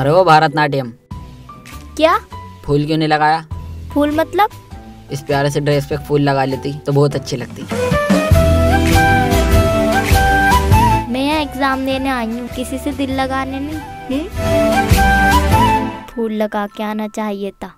अरे वो भारतनाट्यम। क्या? फूल क्यों नहीं लगाया? फूल मतलब? इस प्यारे से ड्रेस पे फूल लगा लेती तो बहुत अच्छी लगती। मैं यहाँ एग्ज़ाम देने आई हूँ किसी से दिल लगाने नहीं। हम्म? फूल लगा के आना चाहिए था।